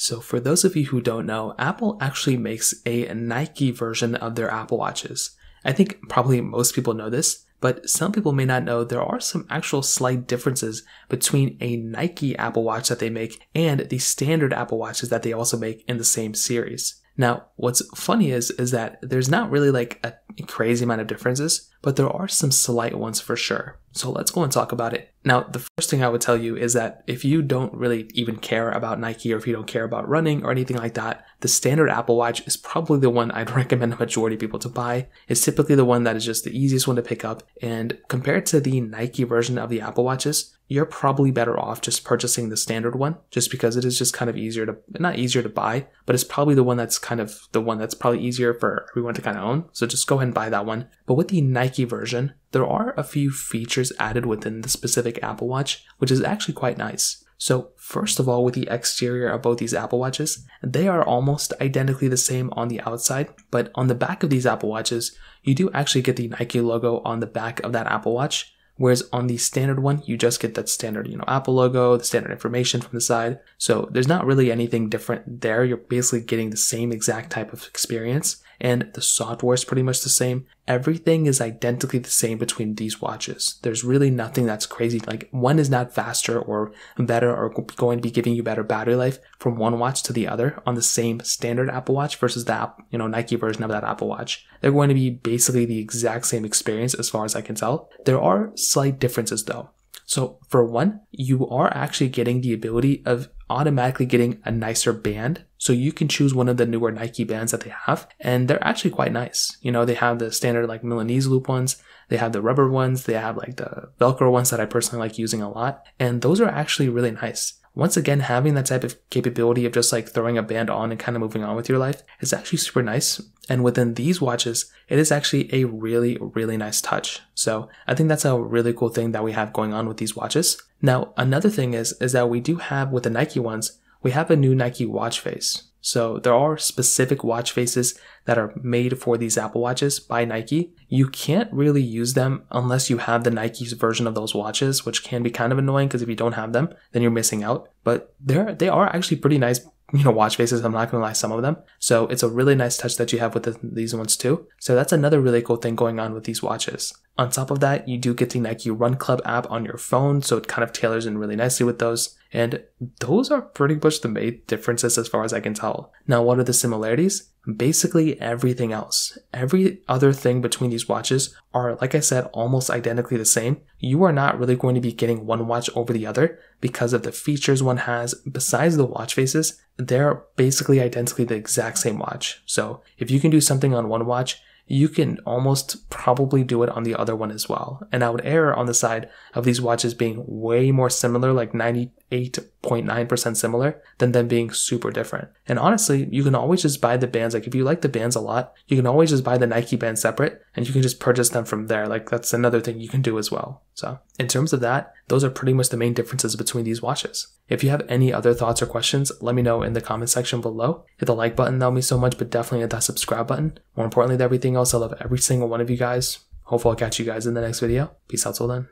So, for those of you who don't know, Apple actually makes a Nike version of their Apple Watches. I think probably most people know this, but some people may not know there are some actual slight differences between a Nike Apple Watch that they make and the standard Apple Watches that they also make in the same series. Now, what's funny is is that there's not really like a crazy amount of differences, but there are some slight ones for sure. So let's go and talk about it. Now, the first thing I would tell you is that if you don't really even care about Nike or if you don't care about running or anything like that, the standard Apple Watch is probably the one I'd recommend a majority of people to buy. It's typically the one that is just the easiest one to pick up. And compared to the Nike version of the Apple Watches, you're probably better off just purchasing the standard one just because it is just kind of easier to not easier to buy but it's probably the one that's kind of the one that's probably easier for everyone to kind of own. So just go ahead and buy that one. But with the nike version there are a few features added within the specific apple watch which is actually quite nice. So first of all with the exterior of both these apple watches they are almost identically the same on the outside but on the back of these apple watches you do actually get the nike logo on the back of that apple watch Whereas on the standard one, you just get that standard, you know, Apple logo, the standard information from the side. So there's not really anything different there. You're basically getting the same exact type of experience and the software is pretty much the same. Everything is identically the same between these watches. There's really nothing that's crazy. Like one is not faster or better or going to be giving you better battery life from one watch to the other on the same standard Apple Watch versus the you know Nike version of that Apple Watch. They're going to be basically the exact same experience as far as I can tell. There are slight differences though. So for one, you are actually getting the ability of automatically getting a nicer band. So you can choose one of the newer Nike bands that they have, and they're actually quite nice. You know, they have the standard like Milanese loop ones, they have the rubber ones, they have like the Velcro ones that I personally like using a lot, and those are actually really nice once again, having that type of capability of just like throwing a band on and kind of moving on with your life is actually super nice. And within these watches, it is actually a really, really nice touch. So I think that's a really cool thing that we have going on with these watches. Now, another thing is, is that we do have with the Nike ones, we have a new Nike watch face. So there are specific watch faces that are made for these Apple Watches by Nike. You can't really use them unless you have the Nike's version of those watches, which can be kind of annoying because if you don't have them, then you're missing out. But they're they are actually pretty nice you know watch faces. I'm not gonna lie some of them. So it's a really nice touch that you have with the, these ones too. So that's another really cool thing going on with these watches. On top of that you do get the nike run club app on your phone so it kind of tailors in really nicely with those and those are pretty much the main differences as far as I can tell. Now, what are the similarities? Basically everything else. Every other thing between these watches are, like I said, almost identically the same. You are not really going to be getting one watch over the other because of the features one has. Besides the watch faces, they're basically identically the exact same watch. So if you can do something on one watch, you can almost probably do it on the other one as well. And I would err on the side of these watches being way more similar, like 98.9% similar, than them being super different. And honestly, you can always just buy the bands. Like if you like the bands a lot, you can always just buy the Nike band separate and you can just purchase them from there. Like that's another thing you can do as well. So in terms of that, those are pretty much the main differences between these watches. If you have any other thoughts or questions, let me know in the comment section below. Hit the like button, that'll mean so much, but definitely hit that subscribe button. More importantly than everything else, I love every single one of you guys. Hopefully I'll catch you guys in the next video. Peace out till then.